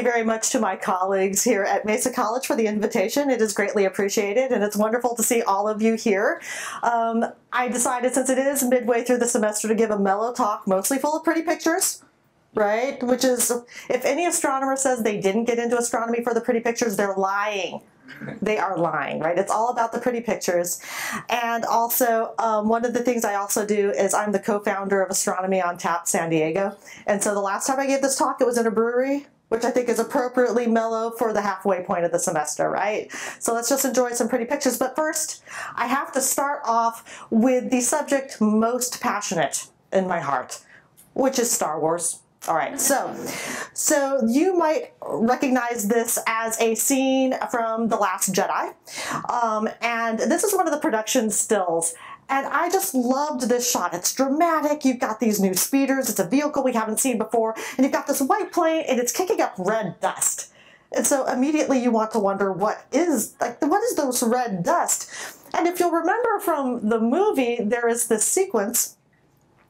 You very much to my colleagues here at Mesa College for the invitation. It is greatly appreciated and it's wonderful to see all of you here. Um, I decided since it is midway through the semester to give a mellow talk mostly full of pretty pictures right? Which is, if any astronomer says they didn't get into astronomy for the pretty pictures, they're lying. They are lying, right? It's all about the pretty pictures. And also, um, one of the things I also do is I'm the co-founder of Astronomy on Tap San Diego. And so the last time I gave this talk, it was in a brewery which I think is appropriately mellow for the halfway point of the semester, right? So let's just enjoy some pretty pictures. But first, I have to start off with the subject most passionate in my heart, which is Star Wars. All right, so so you might recognize this as a scene from The Last Jedi. Um, and this is one of the production stills. And I just loved this shot. It's dramatic. You've got these new speeders. It's a vehicle we haven't seen before. And you've got this white plane and it's kicking up red dust. And so immediately you want to wonder what is, like, what is those red dust? And if you'll remember from the movie, there is this sequence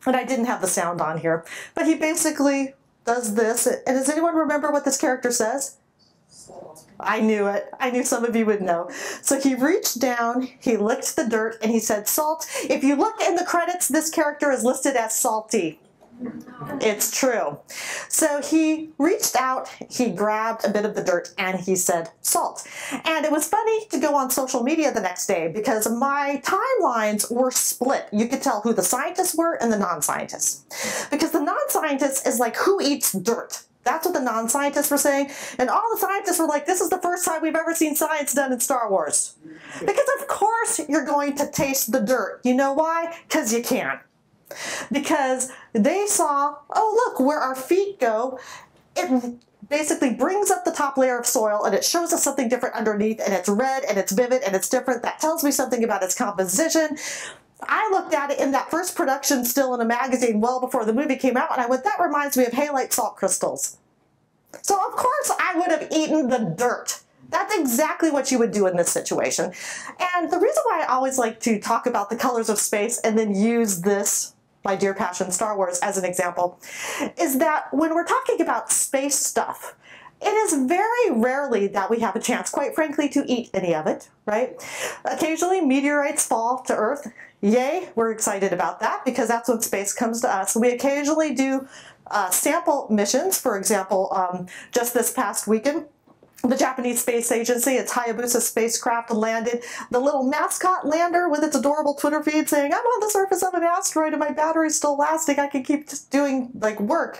and I didn't have the sound on here, but he basically does this. And does anyone remember what this character says? I knew it. I knew some of you would know. So he reached down, he licked the dirt, and he said, Salt. If you look in the credits, this character is listed as Salty. It's true. So he reached out, he grabbed a bit of the dirt, and he said, salt. And it was funny to go on social media the next day because my timelines were split. You could tell who the scientists were and the non-scientists. Because the non-scientists is like, who eats dirt? That's what the non-scientists were saying. And all the scientists were like, this is the first time we've ever seen science done in Star Wars. Because of course you're going to taste the dirt. You know why? Because you can because they saw, oh look, where our feet go, it basically brings up the top layer of soil and it shows us something different underneath and it's red and it's vivid and it's different. That tells me something about its composition. I looked at it in that first production still in a magazine well before the movie came out and I went, that reminds me of halite salt crystals. So of course I would have eaten the dirt. That's exactly what you would do in this situation. And the reason why I always like to talk about the colors of space and then use this my dear passion Star Wars as an example, is that when we're talking about space stuff, it is very rarely that we have a chance, quite frankly, to eat any of it, right? Occasionally meteorites fall to Earth. Yay, we're excited about that because that's when space comes to us. We occasionally do uh, sample missions. For example, um, just this past weekend, the Japanese Space Agency, its Hayabusa spacecraft landed. The little mascot lander with its adorable Twitter feed saying, I'm on the surface of an asteroid and my battery's still lasting. I can keep doing like work.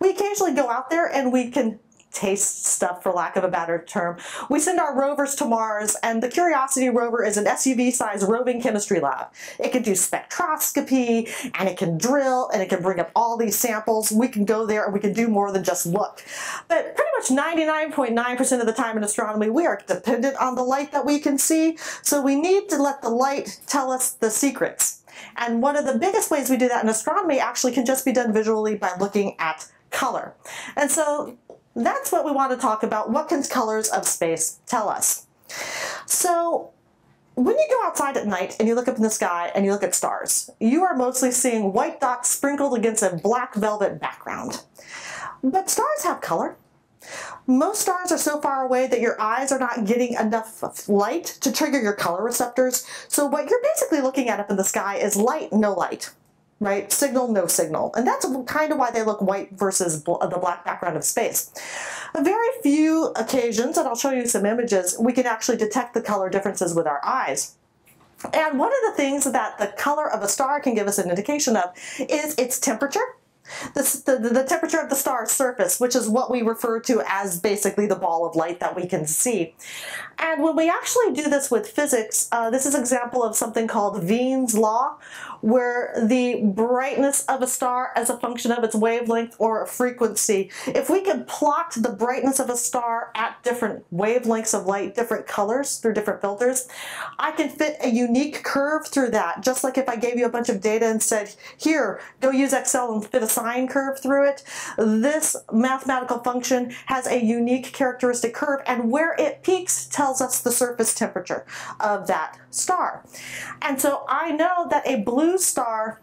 We occasionally go out there and we can taste stuff for lack of a better term. We send our rovers to Mars and the Curiosity rover is an SUV-sized roving chemistry lab. It can do spectroscopy and it can drill and it can bring up all these samples. We can go there and we can do more than just look. But pretty much 99.9% 09 of the time in astronomy we are dependent on the light that we can see. So we need to let the light tell us the secrets. And one of the biggest ways we do that in astronomy actually can just be done visually by looking at color. And so that's what we want to talk about. What can colors of space tell us? So when you go outside at night and you look up in the sky and you look at stars, you are mostly seeing white dots sprinkled against a black velvet background. But stars have color. Most stars are so far away that your eyes are not getting enough light to trigger your color receptors. So what you're basically looking at up in the sky is light, no light right? Signal, no signal. And that's kind of why they look white versus bl uh, the black background of space. A very few occasions, and I'll show you some images, we can actually detect the color differences with our eyes. And one of the things that the color of a star can give us an indication of is its temperature the, the, the, temperature of the star's surface, which is what we refer to as basically the ball of light that we can see. And when we actually do this with physics, uh, this is an example of something called Wien's law, where the brightness of a star as a function of its wavelength or frequency, if we could plot the brightness of a star at different wavelengths of light, different colors through different filters, I can fit a unique curve through that, just like if I gave you a bunch of data and said, here, go use Excel and fit a sine curve through it. This mathematical function has a unique characteristic curve and where it peaks tells us the surface temperature of that star. And so I know that a blue star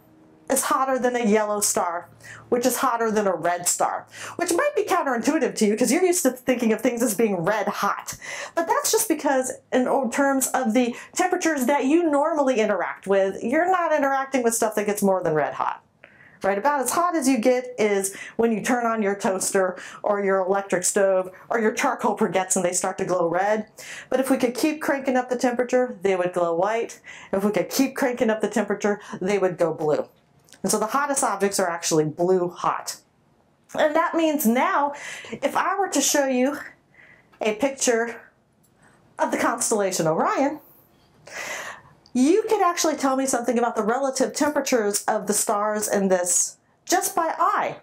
is hotter than a yellow star, which is hotter than a red star, which might be counterintuitive to you because you're used to thinking of things as being red hot. But that's just because in terms of the temperatures that you normally interact with, you're not interacting with stuff that gets more than red hot. Right, about as hot as you get is when you turn on your toaster or your electric stove or your charcoal briquettes and they start to glow red. But if we could keep cranking up the temperature, they would glow white. If we could keep cranking up the temperature, they would go blue. And so the hottest objects are actually blue hot. And that means now, if I were to show you a picture of the constellation Orion, you could actually tell me something about the relative temperatures of the stars in this just by eye.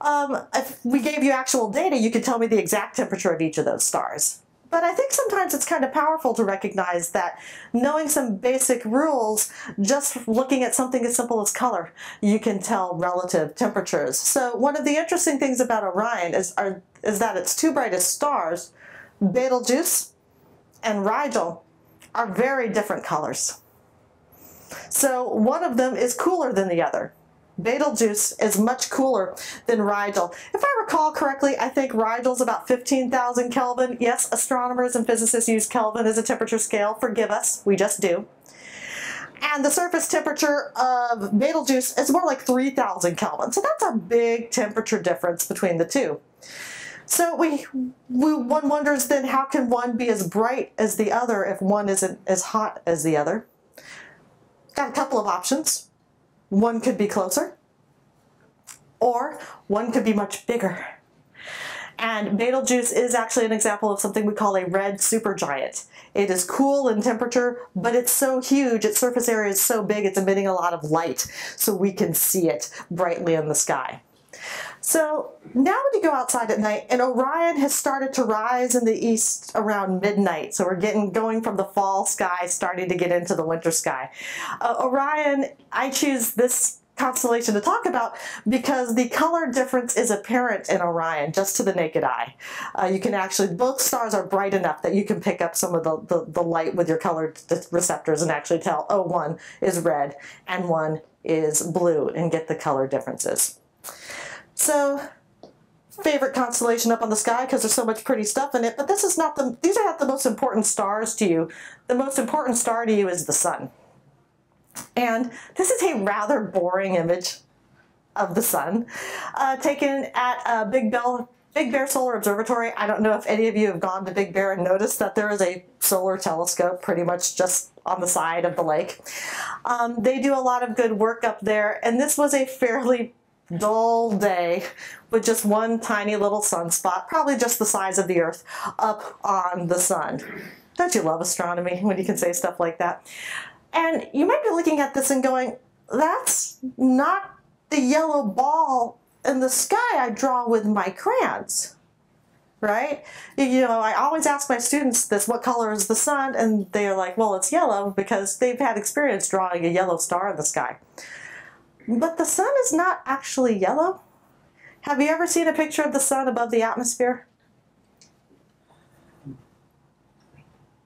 Um, if we gave you actual data, you could tell me the exact temperature of each of those stars. But I think sometimes it's kind of powerful to recognize that knowing some basic rules, just looking at something as simple as color, you can tell relative temperatures. So one of the interesting things about Orion is, are, is that its two brightest stars, Betelgeuse and Rigel, are very different colors. So one of them is cooler than the other. Betelgeuse is much cooler than Rigel. If I recall correctly, I think Rigel's about 15,000 Kelvin. Yes, astronomers and physicists use Kelvin as a temperature scale. Forgive us, we just do. And the surface temperature of Betelgeuse is more like 3,000 Kelvin. So that's a big temperature difference between the two. So we, we, one wonders then how can one be as bright as the other if one isn't as hot as the other? Got a couple of options. One could be closer, or one could be much bigger. And Betelgeuse is actually an example of something we call a red supergiant. It is cool in temperature, but it's so huge, its surface area is so big, it's emitting a lot of light, so we can see it brightly in the sky. So now when you go outside at night, and Orion has started to rise in the east around midnight. So we're getting going from the fall sky, starting to get into the winter sky. Uh, Orion, I choose this constellation to talk about because the color difference is apparent in Orion just to the naked eye. Uh, you can actually, both stars are bright enough that you can pick up some of the, the, the light with your color receptors and actually tell, oh, one is red and one is blue and get the color differences. So, favorite constellation up on the sky because there's so much pretty stuff in it, but this is not the, these are not the most important stars to you. The most important star to you is the sun. And this is a rather boring image of the sun uh, taken at uh, Big Bell Big Bear Solar Observatory. I don't know if any of you have gone to Big Bear and noticed that there is a solar telescope pretty much just on the side of the lake. Um, they do a lot of good work up there, and this was a fairly dull day with just one tiny little sunspot, probably just the size of the Earth, up on the sun. Don't you love astronomy when you can say stuff like that? And you might be looking at this and going, that's not the yellow ball in the sky I draw with my crayons, right? You know, I always ask my students this, what color is the sun? And they're like, well, it's yellow because they've had experience drawing a yellow star in the sky. But the sun is not actually yellow. Have you ever seen a picture of the sun above the atmosphere?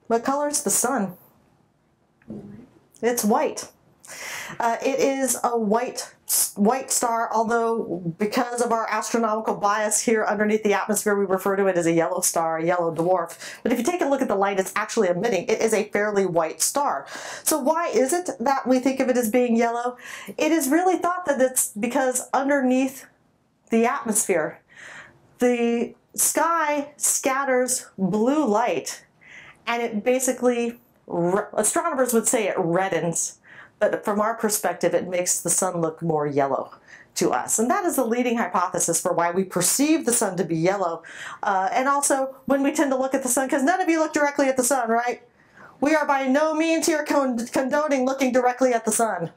What color is the sun? It's white. Uh, it is a white white star, although because of our astronomical bias here underneath the atmosphere, we refer to it as a yellow star, a yellow dwarf. But if you take a look at the light it's actually emitting, it is a fairly white star. So why is it that we think of it as being yellow? It is really thought that it's because underneath the atmosphere, the sky scatters blue light and it basically, astronomers would say it reddens but from our perspective, it makes the sun look more yellow to us. And that is the leading hypothesis for why we perceive the sun to be yellow. Uh, and also when we tend to look at the sun, because none of you look directly at the sun, right? We are by no means here con condoning looking directly at the sun,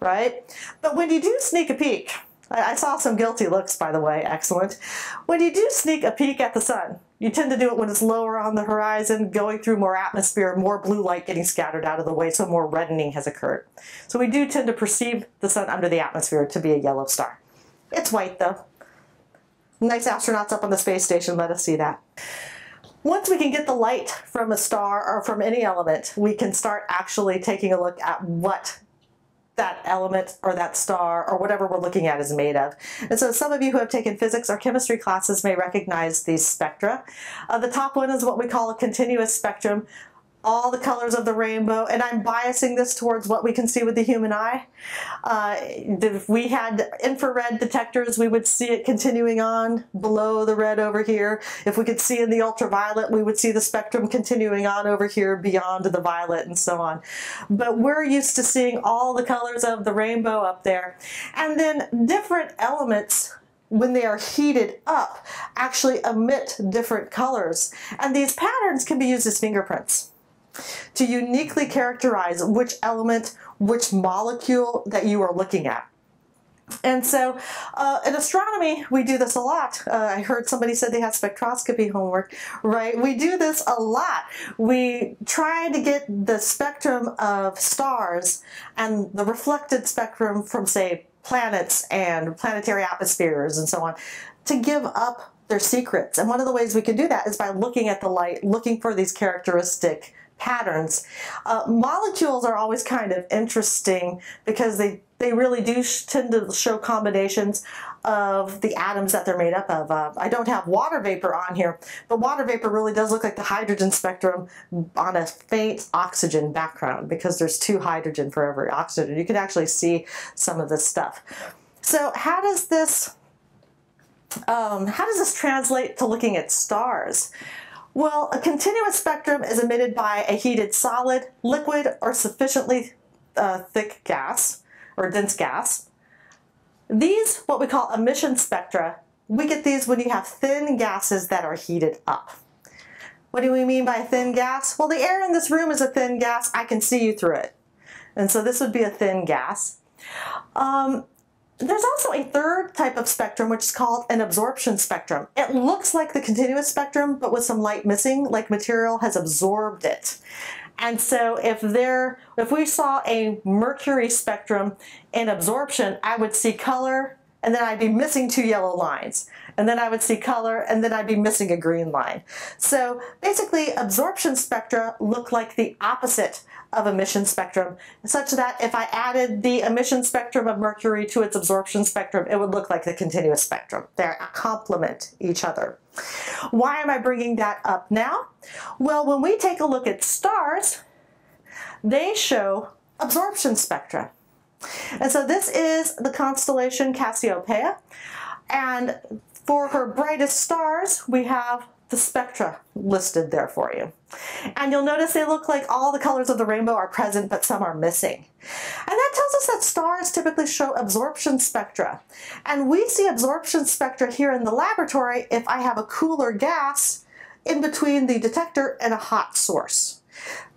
right? But when you do sneak a peek, I, I saw some guilty looks, by the way, excellent. When you do sneak a peek at the sun, you tend to do it when it's lower on the horizon, going through more atmosphere, more blue light getting scattered out of the way, so more reddening has occurred. So we do tend to perceive the sun under the atmosphere to be a yellow star. It's white though. Nice astronauts up on the space station let us see that. Once we can get the light from a star or from any element, we can start actually taking a look at what that element or that star or whatever we're looking at is made of. And so some of you who have taken physics or chemistry classes may recognize these spectra. Uh, the top one is what we call a continuous spectrum, all the colors of the rainbow, and I'm biasing this towards what we can see with the human eye. Uh, if we had infrared detectors, we would see it continuing on below the red over here. If we could see in the ultraviolet, we would see the spectrum continuing on over here beyond the violet and so on. But we're used to seeing all the colors of the rainbow up there. And then different elements when they are heated up actually emit different colors. And these patterns can be used as fingerprints to uniquely characterize which element, which molecule that you are looking at. And so uh, in astronomy, we do this a lot. Uh, I heard somebody said they had spectroscopy homework, right? We do this a lot. We try to get the spectrum of stars and the reflected spectrum from, say, planets and planetary atmospheres and so on to give up their secrets. And one of the ways we can do that is by looking at the light, looking for these characteristic patterns. Uh, molecules are always kind of interesting because they, they really do tend to show combinations of the atoms that they're made up of. Uh, I don't have water vapor on here, but water vapor really does look like the hydrogen spectrum on a faint oxygen background because there's two hydrogen for every oxygen. You can actually see some of this stuff. So how does this um, how does this translate to looking at stars? Well, a continuous spectrum is emitted by a heated solid, liquid, or sufficiently uh, thick gas, or dense gas. These, what we call emission spectra, we get these when you have thin gases that are heated up. What do we mean by thin gas? Well, the air in this room is a thin gas. I can see you through it. And so this would be a thin gas. Um, there's also a third type of spectrum which is called an absorption spectrum. It looks like the continuous spectrum but with some light missing, like material has absorbed it. And so if there, if we saw a mercury spectrum in absorption, I would see color and then I'd be missing two yellow lines. And then I would see color and then I'd be missing a green line. So basically absorption spectra look like the opposite of emission spectrum, such that if I added the emission spectrum of mercury to its absorption spectrum, it would look like the continuous spectrum. They complement each other. Why am I bringing that up now? Well, when we take a look at stars, they show absorption spectra. And so this is the constellation Cassiopeia. And for her brightest stars, we have the spectra listed there for you. And you'll notice they look like all the colors of the rainbow are present, but some are missing. And that tells us that stars typically show absorption spectra. And we see absorption spectra here in the laboratory if I have a cooler gas in between the detector and a hot source.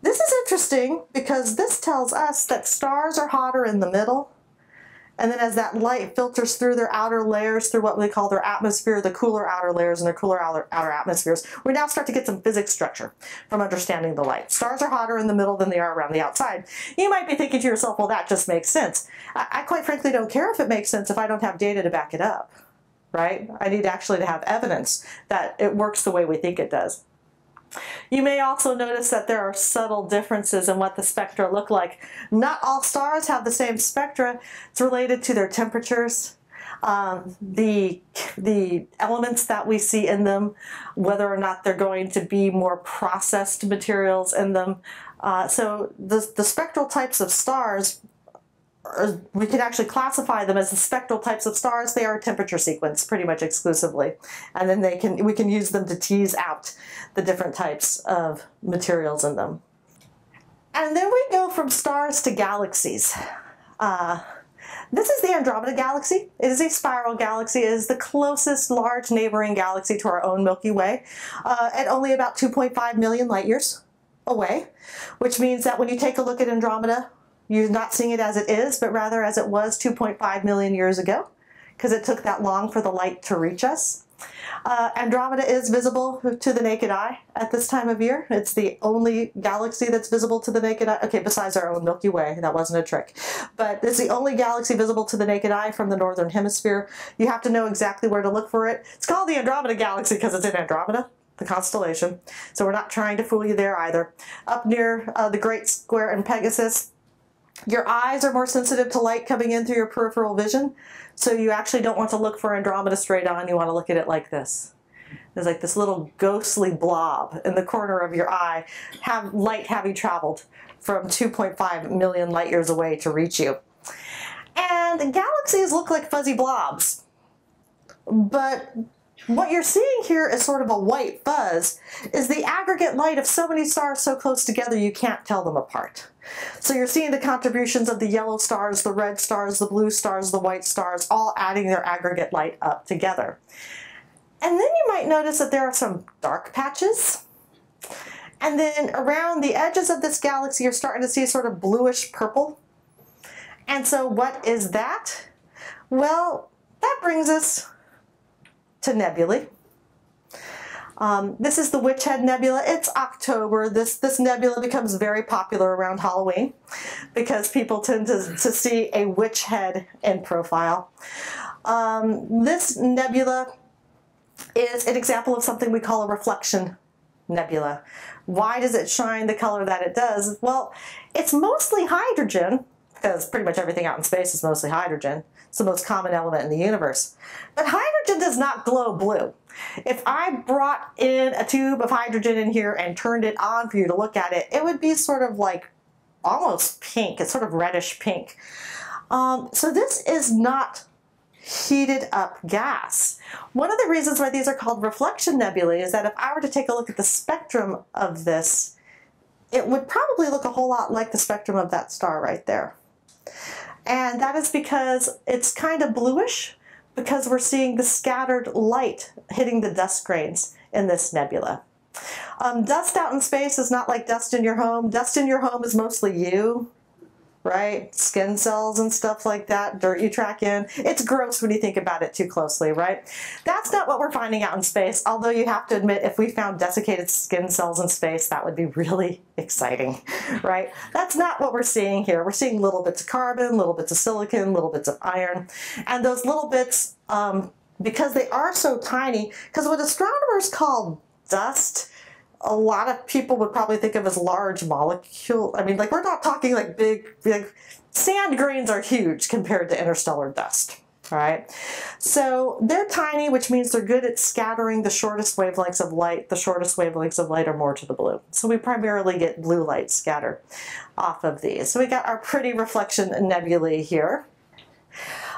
This is interesting because this tells us that stars are hotter in the middle and then as that light filters through their outer layers, through what we call their atmosphere, the cooler outer layers and their cooler outer, outer atmospheres, we now start to get some physics structure from understanding the light. Stars are hotter in the middle than they are around the outside. You might be thinking to yourself, well, that just makes sense. I, I quite frankly don't care if it makes sense if I don't have data to back it up, right? I need actually to have evidence that it works the way we think it does. You may also notice that there are subtle differences in what the spectra look like. Not all stars have the same spectra. It's related to their temperatures, um, the, the elements that we see in them, whether or not they're going to be more processed materials in them. Uh, so the, the spectral types of stars we can actually classify them as the spectral types of stars. They are a temperature sequence pretty much exclusively. And then they can we can use them to tease out the different types of materials in them. And then we go from stars to galaxies. Uh, this is the Andromeda Galaxy. It is a spiral galaxy. It is the closest large neighboring galaxy to our own Milky Way uh, at only about 2.5 million light years away, which means that when you take a look at Andromeda, you're not seeing it as it is, but rather as it was 2.5 million years ago, because it took that long for the light to reach us. Uh, Andromeda is visible to the naked eye at this time of year. It's the only galaxy that's visible to the naked eye. Okay, besides our own Milky Way, that wasn't a trick. But it's the only galaxy visible to the naked eye from the northern hemisphere. You have to know exactly where to look for it. It's called the Andromeda Galaxy because it's in Andromeda the constellation. So we're not trying to fool you there either. Up near uh, the Great Square in Pegasus, Your eyes are more sensitive to light coming in through your peripheral vision, so you actually don't want to look for Andromeda straight on, you want to look at it like this. There's like this little ghostly blob in the corner of your eye, have light having traveled from 2.5 million light years away to reach you. And galaxies look like fuzzy blobs. But what you're seeing here is sort of a white fuzz, is the aggregate light of so many stars so close together you can't tell them apart. So you're seeing the contributions of the yellow stars, the red stars, the blue stars, the white stars, all adding their aggregate light up together. And then you might notice that there are some dark patches. And then around the edges of this galaxy, you're starting to see sort of bluish purple. And so what is that? Well, that brings us to nebulae. Um, this is the Witch Head Nebula. It's October. This, this nebula becomes very popular around Halloween because people tend to, to see a witch head in profile. Um, this nebula is an example of something we call a reflection nebula. Why does it shine the color that it does? Well, it's mostly hydrogen, because pretty much everything out in space is mostly hydrogen. It's the most common element in the universe. But hydrogen does not glow blue. If I brought in a tube of hydrogen in here and turned it on for you to look at it, it would be sort of like almost pink. It's sort of reddish pink. Um, so this is not heated up gas. One of the reasons why these are called reflection nebulae is that if I were to take a look at the spectrum of this, it would probably look a whole lot like the spectrum of that star right there. And that is because it's kind of bluish because we're seeing the scattered light hitting the dust grains in this nebula. Um, dust out in space is not like dust in your home. Dust in your home is mostly you right? Skin cells and stuff like that, dirt you track in. It's gross when you think about it too closely, right? That's not what we're finding out in space, although you have to admit if we found desiccated skin cells in space, that would be really exciting, right? That's not what we're seeing here. We're seeing little bits of carbon, little bits of silicon, little bits of iron, and those little bits, um, because they are so tiny, because what astronomers call dust, a lot of people would probably think of as large molecule. I mean, like we're not talking like big, big sand grains are huge compared to interstellar dust. Right? So they're tiny, which means they're good at scattering the shortest wavelengths of light. The shortest wavelengths of light are more to the blue. So we primarily get blue light scattered off of these. So we got our pretty reflection nebulae here.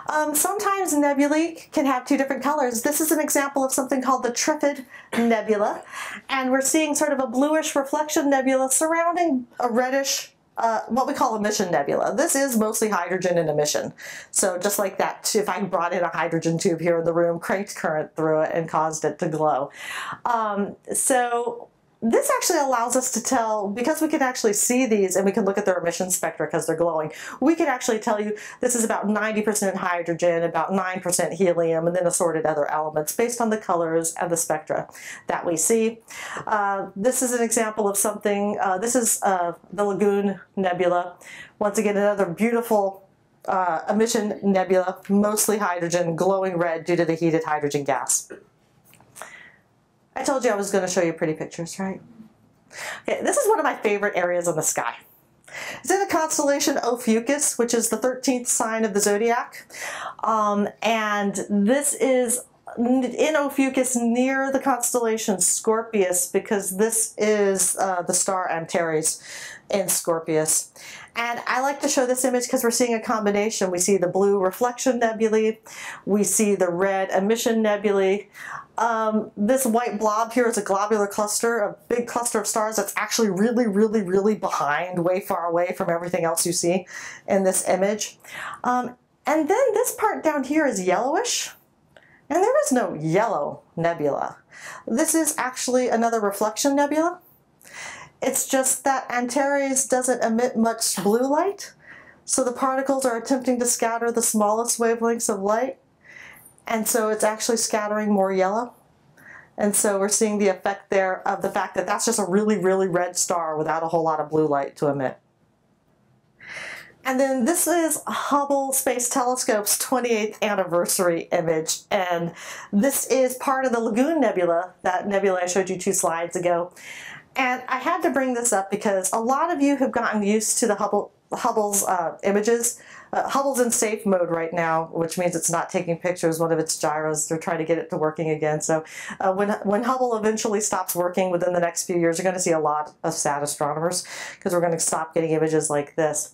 Um, sometimes nebulae can have two different colors. This is an example of something called the Trifid Nebula, and we're seeing sort of a bluish reflection nebula surrounding a reddish uh, what we call emission nebula. This is mostly hydrogen and emission. So just like that, if I brought in a hydrogen tube here in the room, cranked current through it and caused it to glow. Um, so this actually allows us to tell, because we can actually see these and we can look at their emission spectra because they're glowing, we can actually tell you this is about 90% hydrogen, about 9% helium, and then assorted other elements based on the colors and the spectra that we see. Uh, this is an example of something, uh, this is uh, the Lagoon Nebula. Once again, another beautiful uh, emission nebula, mostly hydrogen, glowing red due to the heated hydrogen gas. I told you I was going to show you pretty pictures, right? Okay, this is one of my favorite areas in the sky. It's in the constellation Ophiuchus, which is the 13th sign of the zodiac. Um, and this is in Ophiuchus near the constellation Scorpius because this is uh, the star Antares in Scorpius. And I like to show this image because we're seeing a combination. We see the blue reflection nebulae, we see the red emission nebulae. Um, this white blob here is a globular cluster, a big cluster of stars that's actually really, really, really behind, way far away from everything else you see in this image. Um, and then this part down here is yellowish, and there is no yellow nebula. This is actually another reflection nebula. It's just that Antares doesn't emit much blue light, so the particles are attempting to scatter the smallest wavelengths of light, and so it's actually scattering more yellow. And so we're seeing the effect there of the fact that that's just a really, really red star without a whole lot of blue light to emit. And then this is Hubble Space Telescope's 28th anniversary image. And this is part of the Lagoon Nebula, that nebula I showed you two slides ago. And I had to bring this up because a lot of you have gotten used to the Hubble Hubble's uh, images. Uh, Hubble's in safe mode right now, which means it's not taking pictures. One of its gyros, they're trying to get it to working again. So uh, when, when Hubble eventually stops working within the next few years, you're going to see a lot of sad astronomers because we're going to stop getting images like this.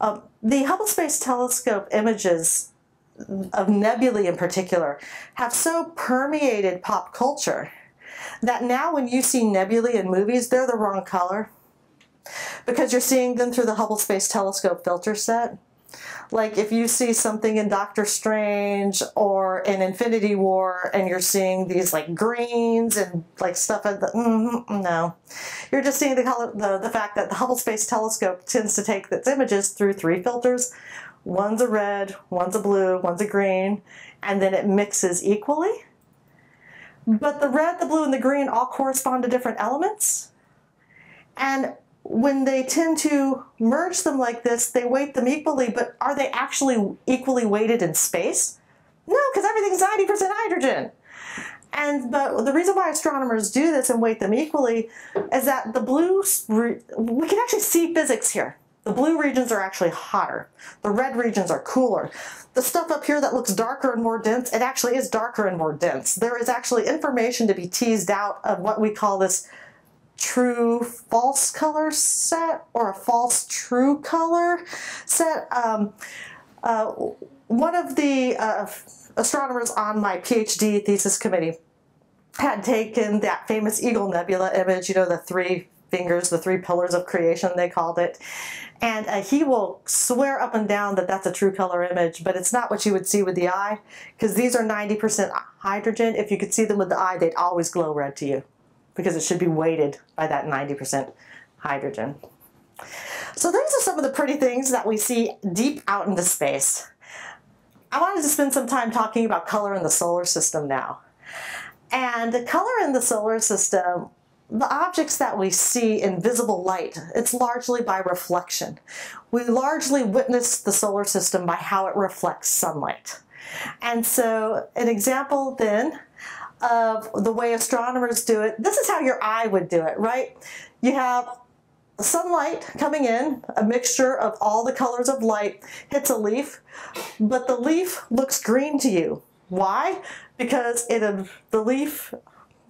Um, the Hubble Space Telescope images of nebulae in particular have so permeated pop culture that now when you see nebulae in movies, they're the wrong color because you're seeing them through the Hubble Space Telescope filter set. Like if you see something in Doctor Strange or in Infinity War and you're seeing these like greens and like stuff, at the, mm, no. You're just seeing the, color, the, the fact that the Hubble Space Telescope tends to take its images through three filters. One's a red, one's a blue, one's a green, and then it mixes equally. But the red, the blue, and the green all correspond to different elements. And when they tend to merge them like this, they weight them equally, but are they actually equally weighted in space? No, because everything's 90% hydrogen. And but the reason why astronomers do this and weight them equally is that the blue, we can actually see physics here. The blue regions are actually hotter. The red regions are cooler. The stuff up here that looks darker and more dense, it actually is darker and more dense. There is actually information to be teased out of what we call this true false color set or a false true color set. Um, uh, one of the uh, astronomers on my PhD thesis committee had taken that famous Eagle Nebula image, you know, the three fingers, the three pillars of creation, they called it. And uh, he will swear up and down that that's a true color image, but it's not what you would see with the eye, because these are 90% hydrogen. If you could see them with the eye, they'd always glow red to you because it should be weighted by that 90% hydrogen. So these are some of the pretty things that we see deep out into space. I wanted to spend some time talking about color in the solar system now. And the color in the solar system, the objects that we see in visible light, it's largely by reflection. We largely witness the solar system by how it reflects sunlight. And so an example then of the way astronomers do it, this is how your eye would do it, right? You have sunlight coming in, a mixture of all the colors of light, hits a leaf, but the leaf looks green to you. Why? Because it the leaf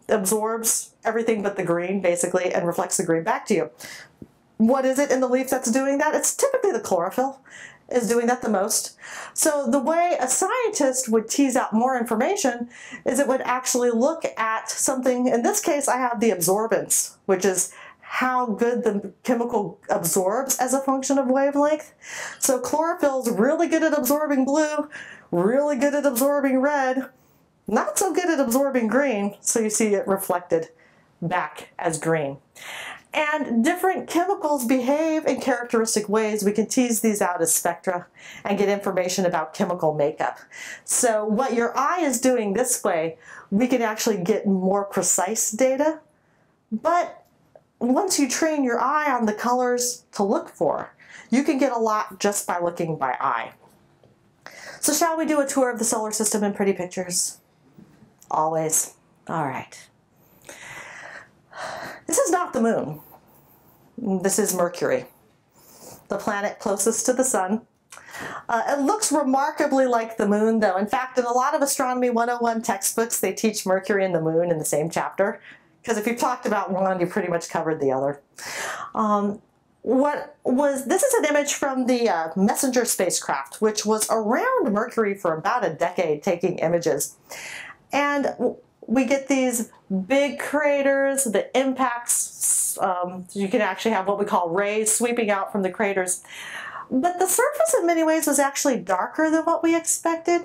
absorbs everything but the green, basically, and reflects the green back to you. What is it in the leaf that's doing that? It's typically the chlorophyll is doing that the most. So the way a scientist would tease out more information is it would actually look at something, in this case I have the absorbance, which is how good the chemical absorbs as a function of wavelength. So chlorophyll's really good at absorbing blue, really good at absorbing red, not so good at absorbing green, so you see it reflected back as green. And different chemicals behave in characteristic ways. We can tease these out as spectra and get information about chemical makeup. So what your eye is doing this way, we can actually get more precise data. But once you train your eye on the colors to look for, you can get a lot just by looking by eye. So shall we do a tour of the solar system in pretty pictures? Always. All right. This is not the moon. This is Mercury, the planet closest to the sun. Uh, it looks remarkably like the moon though. In fact, in a lot of Astronomy 101 textbooks, they teach Mercury and the moon in the same chapter. Because if you've talked about one, you pretty much covered the other. Um, what was this is an image from the uh, messenger spacecraft which was around mercury for about a decade taking images and we get these big craters, the impacts, um, you can actually have what we call rays sweeping out from the craters. But the surface in many ways was actually darker than what we expected.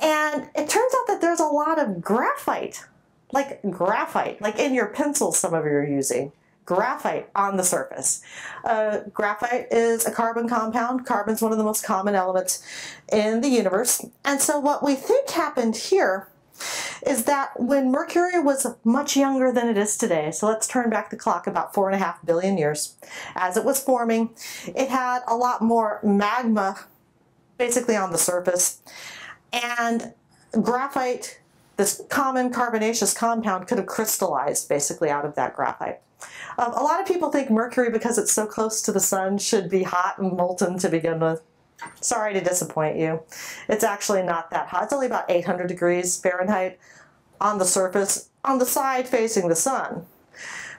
And it turns out that there's a lot of graphite, like graphite, like in your pencils some of you are using, graphite on the surface. Uh, graphite is a carbon compound. Carbon's one of the most common elements in the universe. And so what we think happened here is that when Mercury was much younger than it is today, so let's turn back the clock about four and a half billion years, as it was forming, it had a lot more magma basically on the surface, and graphite, this common carbonaceous compound, could have crystallized basically out of that graphite. Um, a lot of people think Mercury, because it's so close to the sun, should be hot and molten to begin with. Sorry to disappoint you. It's actually not that hot. It's only about 800 degrees Fahrenheit on the surface, on the side facing the sun.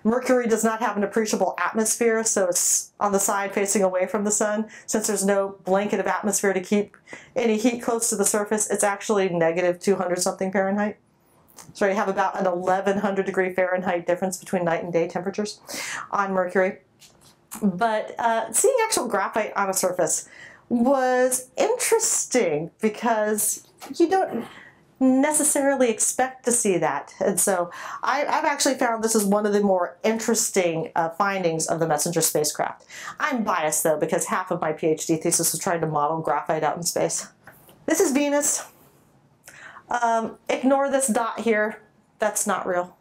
Mercury does not have an appreciable atmosphere, so it's on the side facing away from the sun. Since there's no blanket of atmosphere to keep any heat close to the surface, it's actually negative 200 something Fahrenheit. So you have about an 1100 degree Fahrenheit difference between night and day temperatures on Mercury. But uh, seeing actual graphite on a surface was interesting because you don't necessarily expect to see that. And so I, have actually found this is one of the more interesting uh, findings of the Messenger spacecraft. I'm biased though because half of my PhD thesis was trying to model graphite out in space. This is Venus. Um, ignore this dot here. That's not real.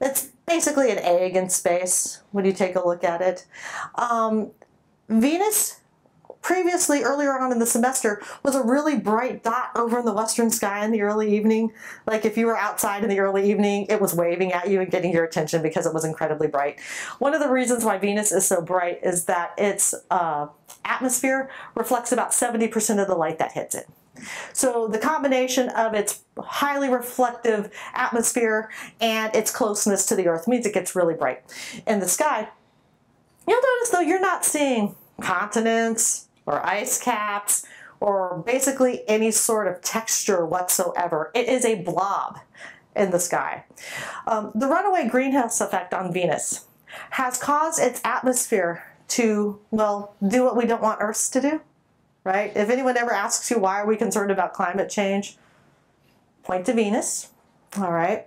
It's basically an egg in space when you take a look at it. Um, Venus previously, earlier on in the semester, was a really bright dot over in the western sky in the early evening. Like if you were outside in the early evening, it was waving at you and getting your attention because it was incredibly bright. One of the reasons why Venus is so bright is that its uh, atmosphere reflects about 70% of the light that hits it. So the combination of its highly reflective atmosphere and its closeness to the Earth means it gets really bright in the sky. You'll notice though you're not seeing continents, or ice caps or basically any sort of texture whatsoever. It is a blob in the sky. Um, the runaway greenhouse effect on Venus has caused its atmosphere to, well, do what we don't want Earth to do, right? If anyone ever asks you why are we concerned about climate change, point to Venus, all right?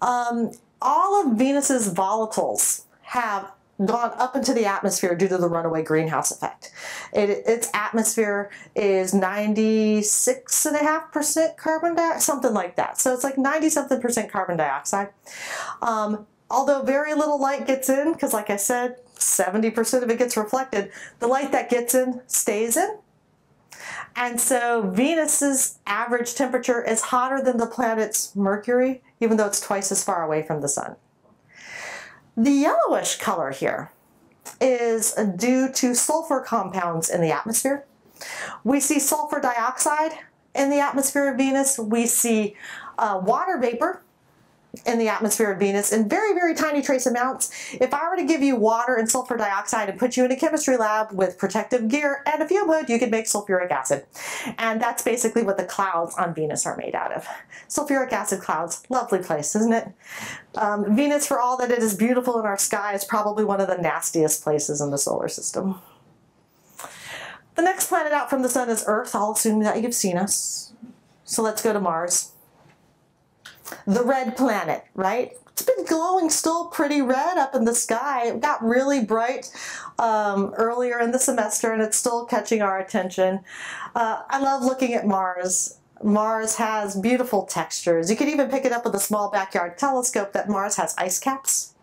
Um, all of Venus's volatiles have gone up into the atmosphere due to the runaway greenhouse effect. It, its atmosphere is 96.5% carbon dioxide, something like that. So it's like 90 something percent carbon dioxide. Um, although very little light gets in, because like I said, 70% of it gets reflected, the light that gets in stays in. And so Venus's average temperature is hotter than the planet's Mercury, even though it's twice as far away from the sun. The yellowish color here is due to sulfur compounds in the atmosphere. We see sulfur dioxide in the atmosphere of Venus. We see uh, water vapor in the atmosphere of Venus in very, very tiny trace amounts. If I were to give you water and sulfur dioxide and put you in a chemistry lab with protective gear and a fume hood, you could make sulfuric acid. And that's basically what the clouds on Venus are made out of. Sulfuric acid clouds, lovely place, isn't it? Um, Venus, for all that it is beautiful in our sky, is probably one of the nastiest places in the solar system. The next planet out from the sun is Earth. I'll assume that you've seen us. So let's go to Mars the red planet, right? It's been glowing still pretty red up in the sky. It got really bright um, earlier in the semester and it's still catching our attention. Uh, I love looking at Mars. Mars has beautiful textures. You can even pick it up with a small backyard telescope that Mars has ice caps.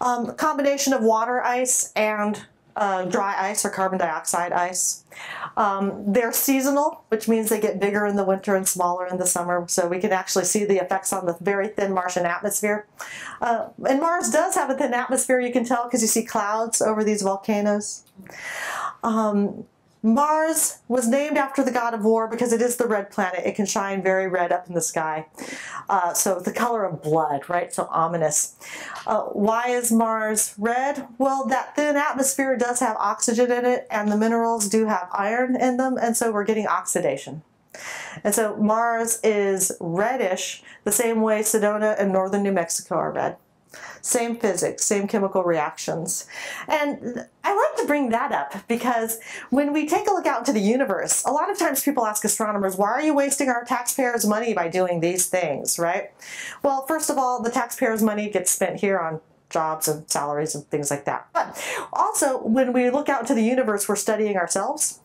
Um, combination of water ice and uh, dry ice or carbon dioxide ice. Um, they're seasonal, which means they get bigger in the winter and smaller in the summer, so we can actually see the effects on the very thin Martian atmosphere. Uh, and Mars does have a thin atmosphere, you can tell because you see clouds over these volcanoes. Um, Mars was named after the god of war because it is the red planet. It can shine very red up in the sky. Uh, so the color of blood, right? So ominous. Uh, why is Mars red? Well, that thin atmosphere does have oxygen in it and the minerals do have iron in them and so we're getting oxidation. And so Mars is reddish the same way Sedona and northern New Mexico are red. Same physics, same chemical reactions. And I like to bring that up because when we take a look out into the universe, a lot of times people ask astronomers, why are you wasting our taxpayers' money by doing these things, right? Well, first of all, the taxpayers' money gets spent here on jobs and salaries and things like that. But also, when we look out into the universe, we're studying ourselves.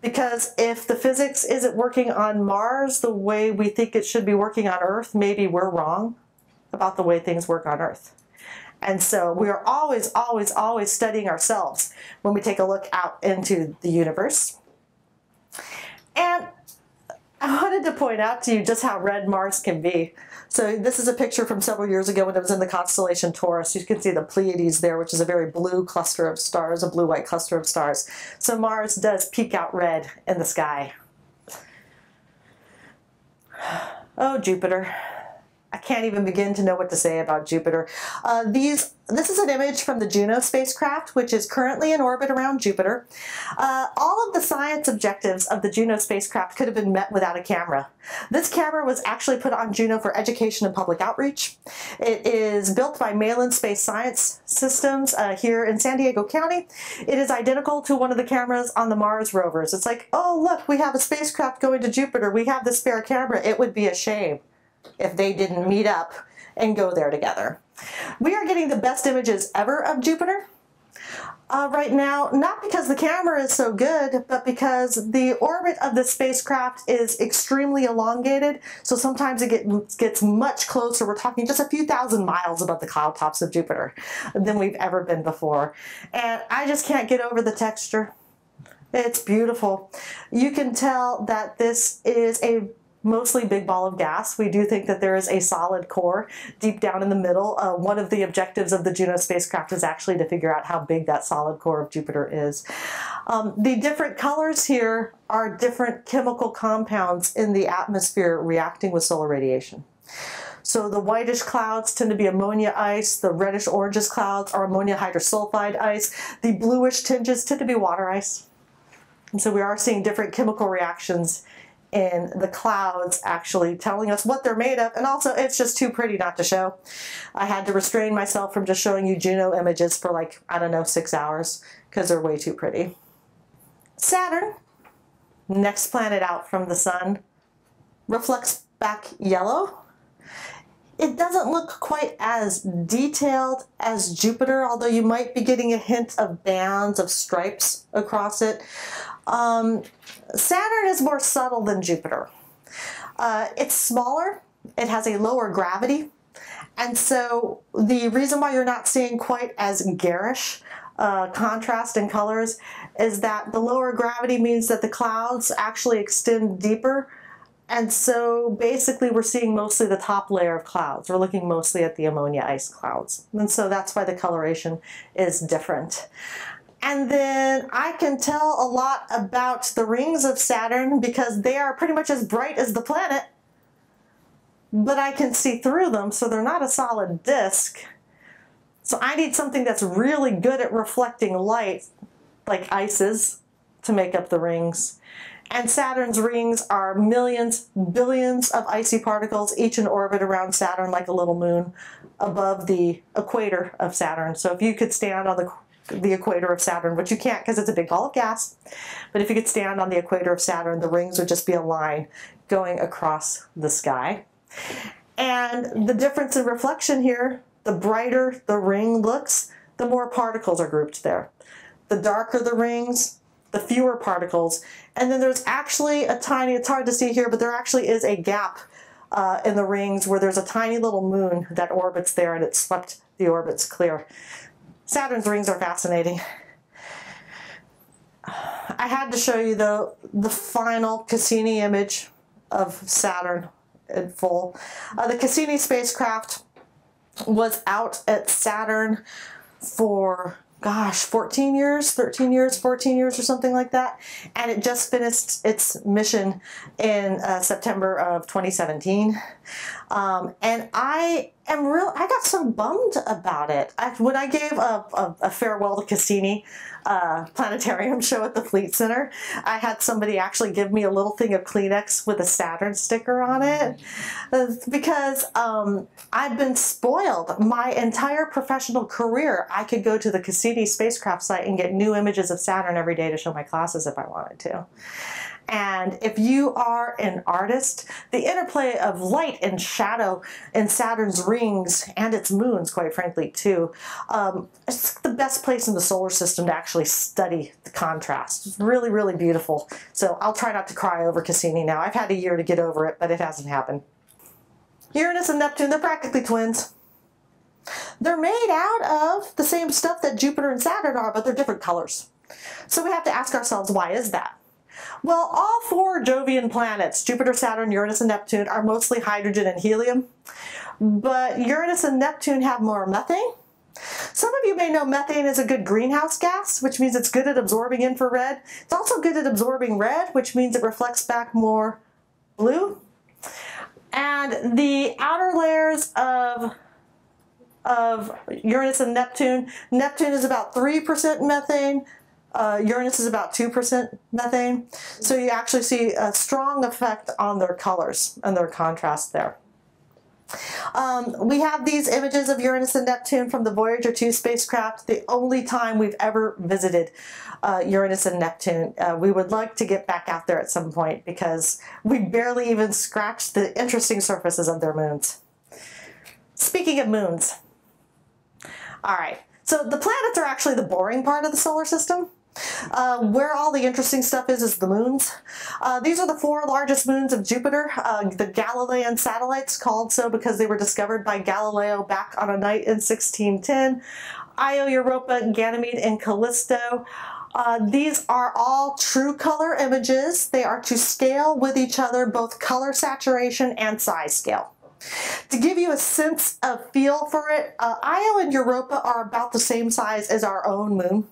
Because if the physics isn't working on Mars the way we think it should be working on Earth, maybe we're wrong about the way things work on Earth. And so we are always, always, always studying ourselves when we take a look out into the universe. And I wanted to point out to you just how red Mars can be. So this is a picture from several years ago when it was in the constellation Taurus. You can see the Pleiades there, which is a very blue cluster of stars, a blue-white cluster of stars. So Mars does peek out red in the sky. Oh, Jupiter. I can't even begin to know what to say about Jupiter. Uh, these, this is an image from the Juno spacecraft, which is currently in orbit around Jupiter. Uh, all of the science objectives of the Juno spacecraft could have been met without a camera. This camera was actually put on Juno for education and public outreach. It is built by Malin Space Science Systems uh, here in San Diego County. It is identical to one of the cameras on the Mars rovers. It's like, oh look, we have a spacecraft going to Jupiter. We have the spare camera. It would be a shame if they didn't meet up and go there together. We are getting the best images ever of Jupiter uh, right now, not because the camera is so good, but because the orbit of the spacecraft is extremely elongated. So sometimes it get, gets much closer. We're talking just a few thousand miles above the cloud tops of Jupiter than we've ever been before. And I just can't get over the texture. It's beautiful. You can tell that this is a mostly big ball of gas. We do think that there is a solid core deep down in the middle. Uh, one of the objectives of the Juno spacecraft is actually to figure out how big that solid core of Jupiter is. Um, the different colors here are different chemical compounds in the atmosphere reacting with solar radiation. So the whitish clouds tend to be ammonia ice, the reddish orangish clouds are ammonia hydrosulfide ice, the bluish tinges tend to be water ice. And so we are seeing different chemical reactions in the clouds actually telling us what they're made of and also it's just too pretty not to show. I had to restrain myself from just showing you Juno images for like, I don't know, six hours because they're way too pretty. Saturn, next planet out from the sun, reflects back yellow. It doesn't look quite as detailed as Jupiter, although you might be getting a hint of bands of stripes across it. Um, Saturn is more subtle than Jupiter. Uh, it's smaller, it has a lower gravity, and so the reason why you're not seeing quite as garish uh, contrast in colors is that the lower gravity means that the clouds actually extend deeper and so basically we're seeing mostly the top layer of clouds. We're looking mostly at the ammonia ice clouds. And so that's why the coloration is different. And then I can tell a lot about the rings of Saturn because they are pretty much as bright as the planet, but I can see through them, so they're not a solid disk. So I need something that's really good at reflecting light, like ices, to make up the rings. And Saturn's rings are millions, billions of icy particles, each in orbit around Saturn like a little moon above the equator of Saturn. So if you could stand on the the equator of Saturn, which you can't because it's a big ball of gas. But if you could stand on the equator of Saturn, the rings would just be a line going across the sky. And the difference in reflection here, the brighter the ring looks, the more particles are grouped there. The darker the rings, the fewer particles. And then there's actually a tiny, it's hard to see here, but there actually is a gap uh, in the rings where there's a tiny little moon that orbits there and it swept the orbits clear. Saturn's rings are fascinating. I had to show you the, the final Cassini image of Saturn in full. Uh, the Cassini spacecraft was out at Saturn for gosh, 14 years, 13 years, 14 years or something like that. And it just finished its mission in uh, September of 2017. Um, and I am real, I got so bummed about it. I, when I gave a, a, a farewell to Cassini, uh, planetarium show at the Fleet Center, I had somebody actually give me a little thing of Kleenex with a Saturn sticker on it uh, because um, I've been spoiled. My entire professional career, I could go to the Cassini spacecraft site and get new images of Saturn every day to show my classes if I wanted to. And if you are an artist, the interplay of light and shadow in Saturn's rings and its moons, quite frankly, too, um, it's the best place in the solar system to actually study the contrast. It's really, really beautiful. So I'll try not to cry over Cassini now. I've had a year to get over it, but it hasn't happened. Uranus and Neptune, they're practically twins. They're made out of the same stuff that Jupiter and Saturn are, but they're different colors. So we have to ask ourselves, why is that? Well, all four Jovian planets, Jupiter, Saturn, Uranus, and Neptune, are mostly hydrogen and helium. But Uranus and Neptune have more methane. Some of you may know methane is a good greenhouse gas, which means it's good at absorbing infrared. It's also good at absorbing red, which means it reflects back more blue. And the outer layers of of Uranus and Neptune. Neptune is about 3% methane. Uh, Uranus is about 2% methane. So you actually see a strong effect on their colors and their contrast there. Um, we have these images of Uranus and Neptune from the Voyager 2 spacecraft, the only time we've ever visited uh, Uranus and Neptune. Uh, we would like to get back out there at some point because we barely even scratched the interesting surfaces of their moons. Speaking of moons, all right, so the planets are actually the boring part of the solar system. Uh, where all the interesting stuff is is the moons. Uh, these are the four largest moons of Jupiter, uh, the Galilean satellites, called so because they were discovered by Galileo back on a night in 1610. Io, Europa, Ganymede, and Callisto. Uh, these are all true color images. They are to scale with each other, both color saturation and size scale. To give you a sense of feel for it, uh, Io and Europa are about the same size as our own moon.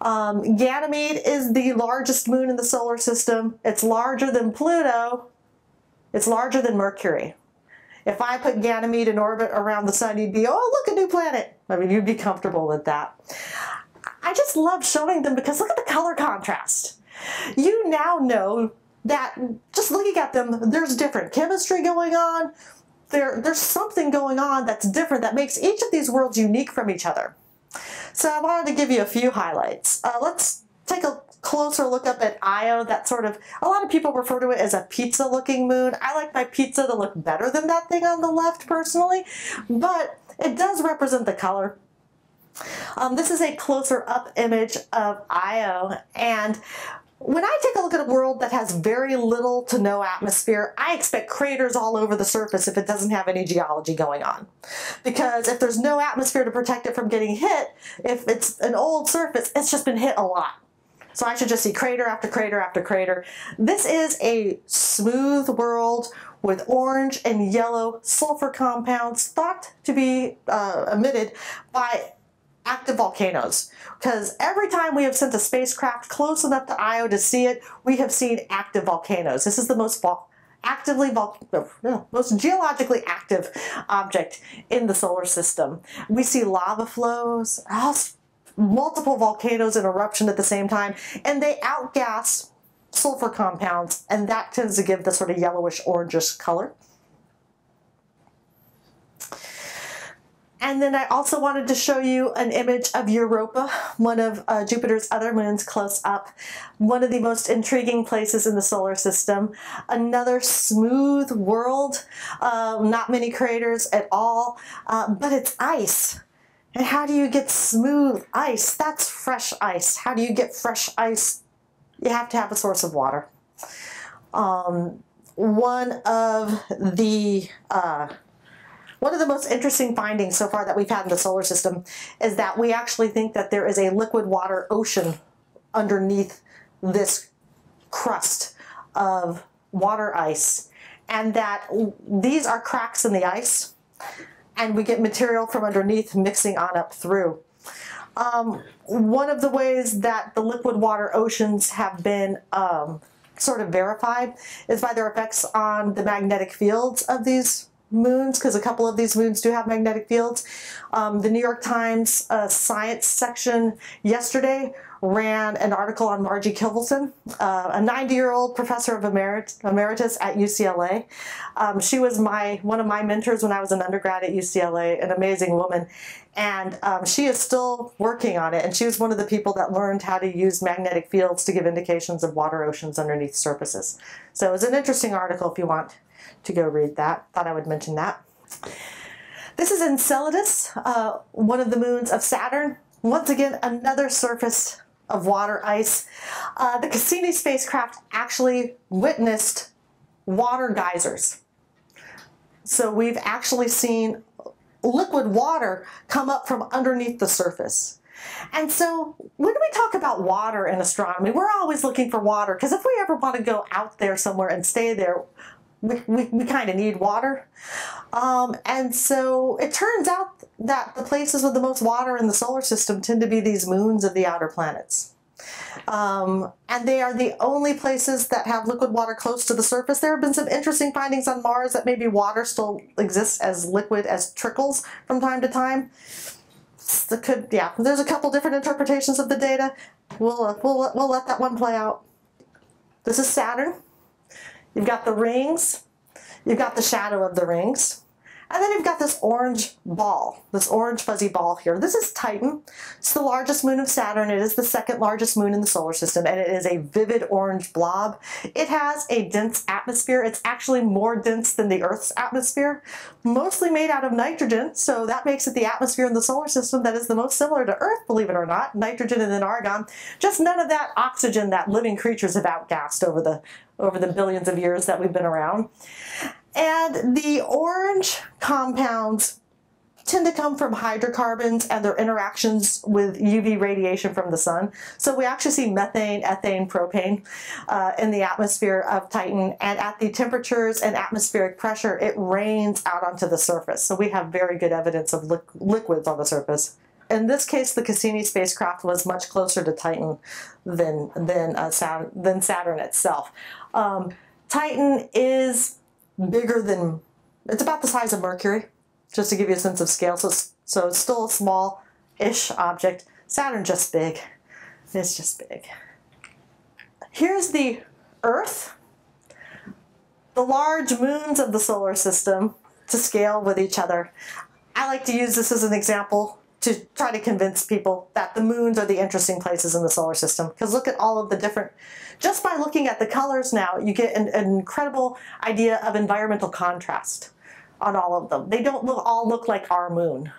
Um, Ganymede is the largest moon in the solar system. It's larger than Pluto. It's larger than Mercury. If I put Ganymede in orbit around the sun, you'd be, oh, look, a new planet. I mean, you'd be comfortable with that. I just love showing them because look at the color contrast. You now know that just looking at them, there's different chemistry going on. There, there's something going on that's different that makes each of these worlds unique from each other. So I wanted to give you a few highlights. Uh, let's take a closer look up at Io. That sort of, a lot of people refer to it as a pizza looking moon. I like my pizza to look better than that thing on the left personally, but it does represent the color. Um, this is a closer up image of Io and when I take a look at a world that has very little to no atmosphere, I expect craters all over the surface if it doesn't have any geology going on. Because if there's no atmosphere to protect it from getting hit, if it's an old surface, it's just been hit a lot. So I should just see crater after crater after crater. This is a smooth world with orange and yellow sulfur compounds thought to be uh, emitted by active volcanoes because every time we have sent a spacecraft close enough to Io to see it, we have seen active volcanoes. This is the most actively most geologically active object in the solar system. We see lava flows, multiple volcanoes in eruption at the same time, and they outgas sulfur compounds, and that tends to give the sort of yellowish orangish color. And then I also wanted to show you an image of Europa, one of uh, Jupiter's other moons close up. One of the most intriguing places in the solar system. Another smooth world, uh, not many craters at all, uh, but it's ice. And how do you get smooth ice? That's fresh ice. How do you get fresh ice? You have to have a source of water. Um, one of the uh, one of the most interesting findings so far that we've had in the solar system is that we actually think that there is a liquid water ocean underneath this crust of water ice and that these are cracks in the ice and we get material from underneath mixing on up through. Um, one of the ways that the liquid water oceans have been um, sort of verified is by their effects on the magnetic fields of these moons because a couple of these moons do have magnetic fields. Um, the New York Times uh, science section yesterday ran an article on Margie Kivelson, uh, a 90-year-old professor of emerit emeritus at UCLA. Um, she was my one of my mentors when I was an undergrad at UCLA, an amazing woman. And um, she is still working on it. And she was one of the people that learned how to use magnetic fields to give indications of water oceans underneath surfaces. So it was an interesting article if you want to go read that. Thought I would mention that. This is Enceladus, uh, one of the moons of Saturn. Once again, another surface of water ice. Uh, the Cassini spacecraft actually witnessed water geysers. So we've actually seen liquid water come up from underneath the surface. And so when we talk about water in astronomy, we're always looking for water because if we ever want to go out there somewhere and stay there, we, we, we kind of need water. Um, and so it turns out that the places with the most water in the solar system tend to be these moons of the outer planets. Um, and they are the only places that have liquid water close to the surface. There have been some interesting findings on Mars that maybe water still exists as liquid as trickles from time to time. The could yeah. There's a couple different interpretations of the data. We'll uh, we'll we'll let that one play out. This is Saturn. You've got the rings. You've got the shadow of the rings. And then you've got this orange ball, this orange fuzzy ball here. This is Titan. It's the largest moon of Saturn. It is the second largest moon in the solar system, and it is a vivid orange blob. It has a dense atmosphere. It's actually more dense than the Earth's atmosphere, mostly made out of nitrogen, so that makes it the atmosphere in the solar system that is the most similar to Earth, believe it or not. Nitrogen and then argon. Just none of that oxygen that living creatures have outgassed over the over the billions of years that we've been around. And the orange compounds tend to come from hydrocarbons and their interactions with UV radiation from the sun. So we actually see methane, ethane, propane uh, in the atmosphere of Titan. And at the temperatures and atmospheric pressure, it rains out onto the surface. So we have very good evidence of li liquids on the surface. In this case, the Cassini spacecraft was much closer to Titan than, than, uh, Saturn, than Saturn itself. Um, Titan is bigger than, it's about the size of Mercury, just to give you a sense of scale. So, so it's still a small-ish object. Saturn just big. It's just big. Here's the Earth, the large moons of the solar system to scale with each other. I like to use this as an example to try to convince people that the moons are the interesting places in the solar system. Because look at all of the different, just by looking at the colors now, you get an, an, incredible idea of environmental contrast on all of them. They don't look, all look like our moon.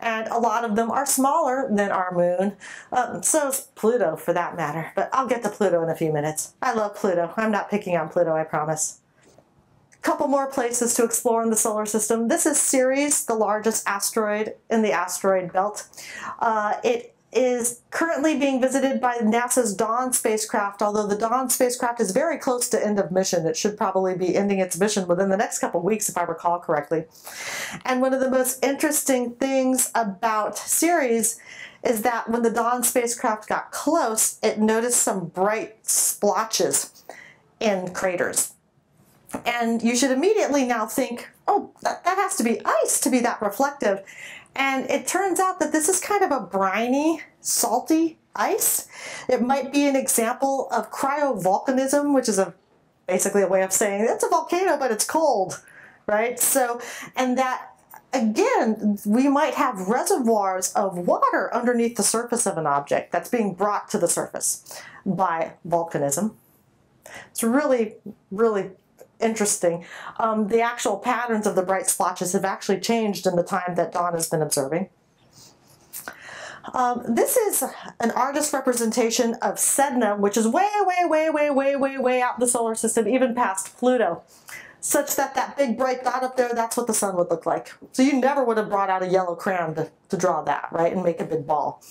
And a lot of them are smaller than our moon. Um, so is Pluto for that matter. But I'll get to Pluto in a few minutes. I love Pluto. I'm not picking on Pluto, I promise couple more places to explore in the solar system. This is Ceres, the largest asteroid in the asteroid belt. Uh, it is currently being visited by NASA's Dawn spacecraft, although the Dawn spacecraft is very close to end of mission. It should probably be ending its mission within the next couple weeks, if I recall correctly. And one of the most interesting things about Ceres is that when the Dawn spacecraft got close, it noticed some bright splotches in craters. And you should immediately now think, oh, that, that has to be ice to be that reflective. And it turns out that this is kind of a briny, salty ice. It might be an example of cryovolcanism, which is a basically a way of saying it's a volcano, but it's cold, right? So, and that again, we might have reservoirs of water underneath the surface of an object that's being brought to the surface by volcanism. It's really, really interesting. Um, the actual patterns of the bright splotches have actually changed in the time that Dawn has been observing. Um, this is an artist representation of Sedna, which is way, way, way, way, way, way, way out in the solar system, even past Pluto, such that that big bright dot up there, that's what the sun would look like. So you never would have brought out a yellow crayon to, to draw that, right, and make a big ball.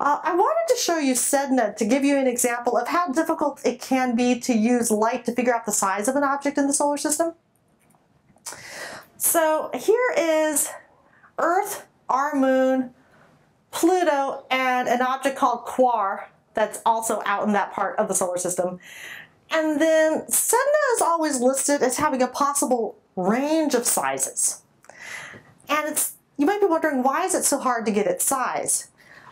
Uh, I wanted to show you Sedna to give you an example of how difficult it can be to use light to figure out the size of an object in the solar system. So here is Earth, our moon, Pluto, and an object called Quaoar that's also out in that part of the solar system. And then Sedna is always listed as having a possible range of sizes. And it's you might be wondering, why is it so hard to get its size?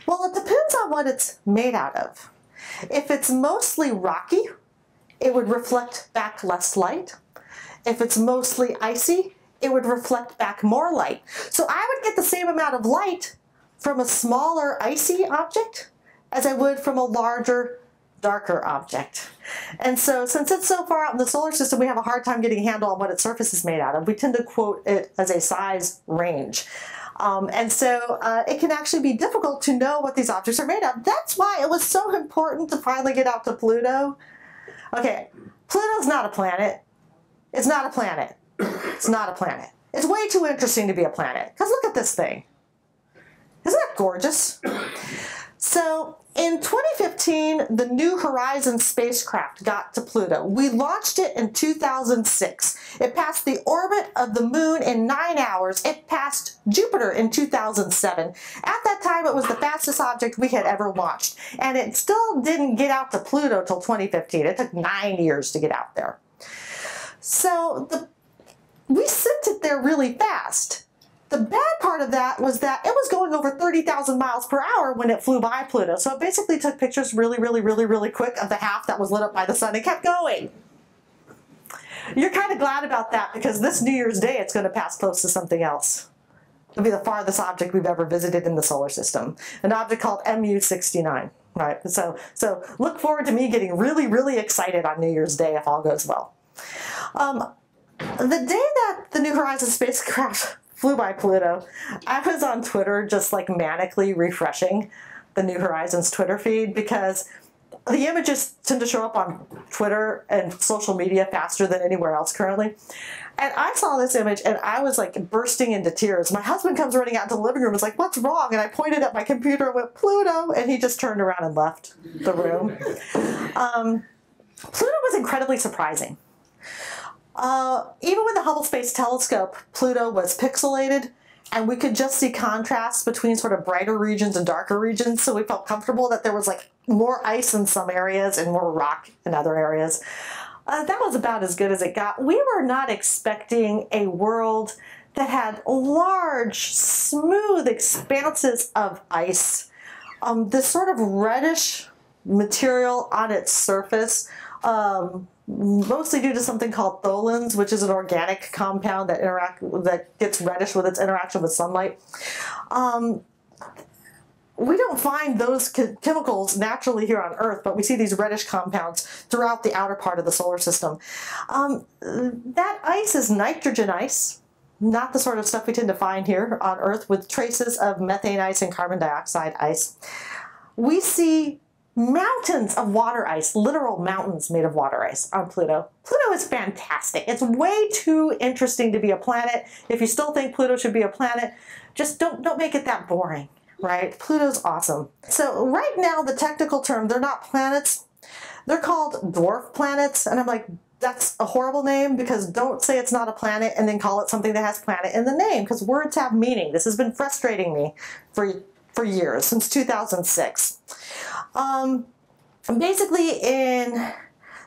Well, it depends on what it's made out of. If it's mostly rocky, it would reflect back less light. If it's mostly icy, it would reflect back more light. So I would get the same amount of light from a smaller icy object as I would from a larger darker object. And so since it's so far out in the solar system, we have a hard time getting a handle on what its surface is made out of. We tend to quote it as a size range. Um, and so uh, it can actually be difficult to know what these objects are made of. That's why it was so important to finally get out to Pluto. Okay, Pluto's not a planet. It's not a planet. It's not a planet. It's way too interesting to be a planet. Because look at this thing. Isn't that gorgeous? So in 2015, the New Horizons spacecraft got to Pluto. We launched it in 2006. It passed the orbit of the moon in nine hours. It passed Jupiter in 2007. At that time, it was the fastest object we had ever launched. And it still didn't get out to Pluto till 2015. It took nine years to get out there. So the, we sent it there really fast. The bad part of that was that it was going over 30,000 miles per hour when it flew by Pluto. So it basically took pictures really, really, really, really quick of the half that was lit up by the sun and kept going. You're kind of glad about that because this New Year's Day it's going to pass close to something else. It'll be the farthest object we've ever visited in the solar system, an object called MU69. Right, so so look forward to me getting really, really excited on New Year's Day if all goes well. Um, the day that the New Horizons spacecraft flew by Pluto. I was on Twitter just like manically refreshing the New Horizons Twitter feed because the images tend to show up on Twitter and social media faster than anywhere else currently. And I saw this image and I was like bursting into tears. My husband comes running out into the living room and was like, what's wrong? And I pointed at my computer and went, Pluto. And he just turned around and left the room. Um, Pluto was incredibly surprising. Uh, even with the Hubble Space Telescope, Pluto was pixelated and we could just see contrasts between sort of brighter regions and darker regions. So we felt comfortable that there was like more ice in some areas and more rock in other areas. Uh, that was about as good as it got. We were not expecting a world that had large, smooth expanses of ice. Um, this sort of reddish material on its surface um, mostly due to something called tholins, which is an organic compound that interact that gets reddish with its interaction with sunlight. Um, we don't find those chemicals naturally here on Earth, but we see these reddish compounds throughout the outer part of the solar system. Um, that ice is nitrogen ice, not the sort of stuff we tend to find here on Earth with traces of methane ice and carbon dioxide ice. We see mountains of water ice, literal mountains made of water ice on Pluto. Pluto is fantastic. It's way too interesting to be a planet. If you still think Pluto should be a planet, just don't, don't make it that boring, right? Pluto's awesome. So right now, the technical term, they're not planets. They're called dwarf planets. And I'm like, that's a horrible name because don't say it's not a planet and then call it something that has planet in the name because words have meaning. This has been frustrating me for, for years, since 2006. Um, basically, in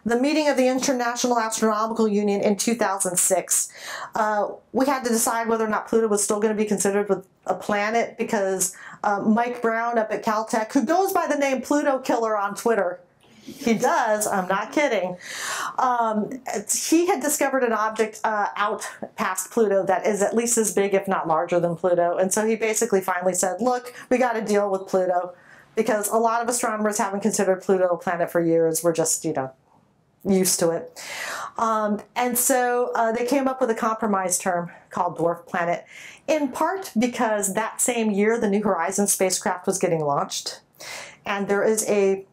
the meeting of the International Astronomical Union in 2006, uh, we had to decide whether or not Pluto was still going to be considered a planet because uh, Mike Brown up at Caltech, who goes by the name Pluto Killer on Twitter, he does, I'm not kidding. Um, he had discovered an object uh, out past Pluto that is at least as big, if not larger than Pluto. And so he basically finally said, look, we got to deal with Pluto because a lot of astronomers haven't considered Pluto a planet for years. We're just, you know, used to it. Um, and so uh, they came up with a compromise term called dwarf planet, in part because that same year the New Horizons spacecraft was getting launched. And there is a,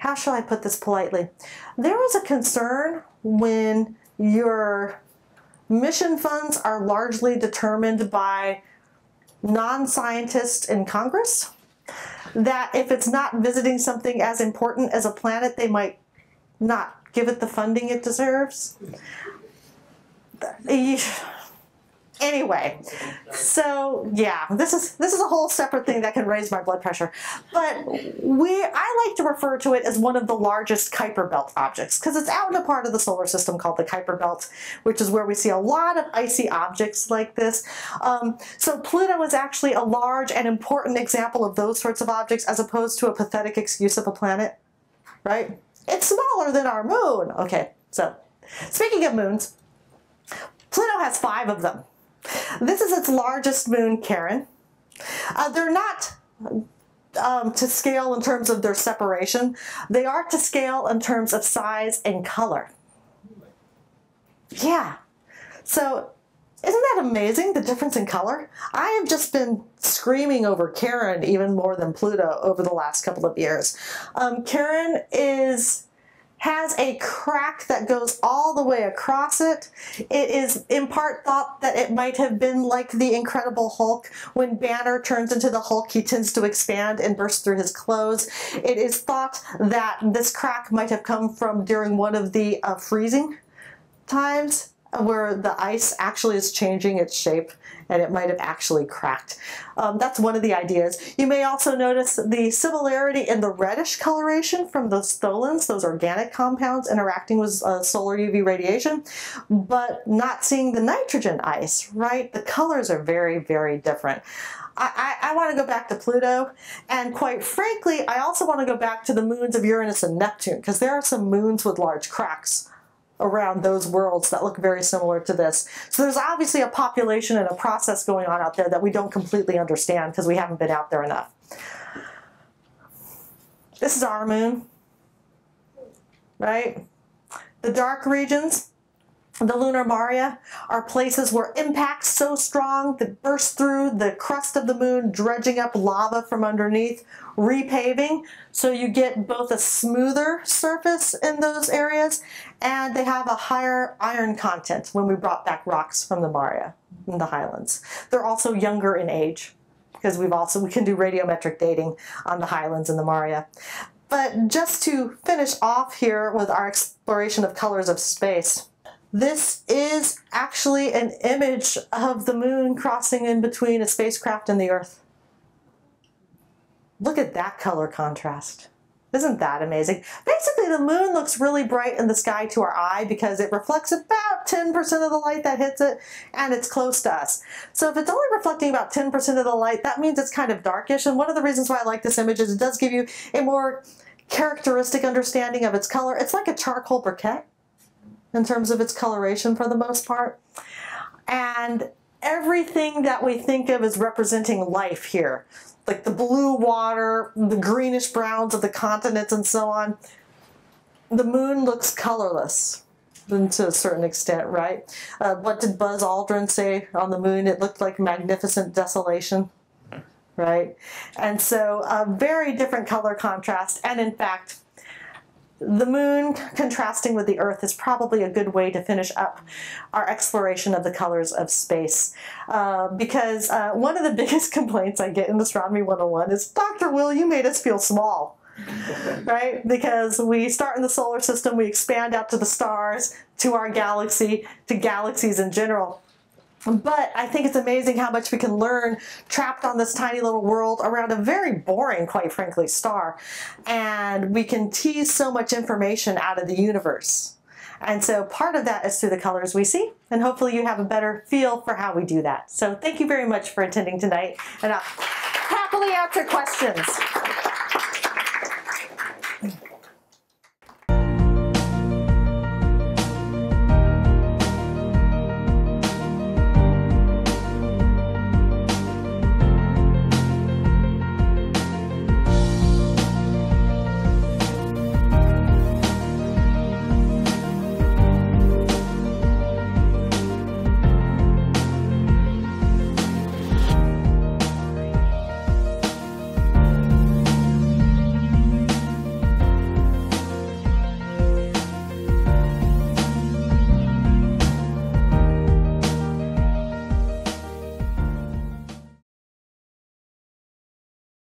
how shall I put this politely? There is a concern when your mission funds are largely determined by non-scientists in Congress that if it's not visiting something as important as a planet, they might not give it the funding it deserves. Anyway, so yeah, this is this is a whole separate thing that can raise my blood pressure. But we I like to refer to it as one of the largest Kuiper Belt objects because it's out in a part of the solar system called the Kuiper Belt, which is where we see a lot of icy objects like this. Um, so Pluto is actually a large and important example of those sorts of objects as opposed to a pathetic excuse of a planet, right? It's smaller than our moon. Okay, so speaking of moons, Pluto has five of them. This is its largest moon, Charon. Uh, they're not um, to scale in terms of their separation. They are to scale in terms of size and color. Yeah. So isn't that amazing, the difference in color? I have just been screaming over Charon even more than Pluto over the last couple of years. Um, Charon is has a crack that goes all the way across it. It is in part thought that it might have been like the Incredible Hulk. When Banner turns into the Hulk, he tends to expand and burst through his clothes. It is thought that this crack might have come from during one of the uh, freezing times where the ice actually is changing its shape and it might have actually cracked. Um, that's one of the ideas. You may also notice the similarity in the reddish coloration from those tholins, those organic compounds interacting with uh, solar UV radiation, but not seeing the nitrogen ice, right? The colors are very, very different. I, I, I want to go back to Pluto, and quite frankly, I also want to go back to the moons of Uranus and Neptune, because there are some moons with large cracks around those worlds that look very similar to this. So there's obviously a population and a process going on out there that we don't completely understand because we haven't been out there enough. This is our moon, right? The dark regions, the lunar maria, are places where impacts so strong that burst through the crust of the moon, dredging up lava from underneath, repaving. So you get both a smoother surface in those areas and they have a higher iron content when we brought back rocks from the Maria in the highlands. They're also younger in age because we've also we can do radiometric dating on the highlands and the Maria. But just to finish off here with our exploration of colors of space, this is actually an image of the moon crossing in between a spacecraft and the Earth. Look at that color contrast. Isn't that amazing? Basically, the moon looks really bright in the sky to our eye because it reflects about 10% of the light that hits it, and it's close to us. So if it's only reflecting about 10% of the light, that means it's kind of darkish. And one of the reasons why I like this image is it does give you a more characteristic understanding of its color. It's like a charcoal briquette in terms of its coloration for the most part. And everything that we think of as representing life here, like the blue water, the greenish browns of the continents and so on, the moon looks colorless to a certain extent, right? Uh, what did Buzz Aldrin say on the moon? It looked like magnificent desolation, right? And so a very different color contrast. And in fact, the moon contrasting with the earth is probably a good way to finish up our exploration of the colors of space. Uh, because uh, one of the biggest complaints I get in Astronomy 101 is, Dr. Will, you made us feel small. right? Because we start in the solar system, we expand out to the stars, to our galaxy, to galaxies in general. But I think it's amazing how much we can learn trapped on this tiny little world around a very boring, quite frankly, star. And we can tease so much information out of the universe. And so part of that is through the colors we see, and hopefully you have a better feel for how we do that. So thank you very much for attending tonight, and I'll happily answer questions.